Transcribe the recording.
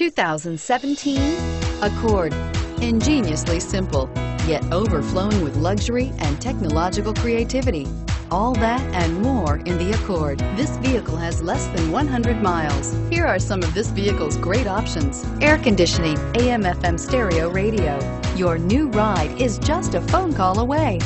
2017 Accord. Ingeniously simple, yet overflowing with luxury and technological creativity. All that and more in the Accord. This vehicle has less than 100 miles. Here are some of this vehicle's great options. Air conditioning, AM FM stereo radio. Your new ride is just a phone call away.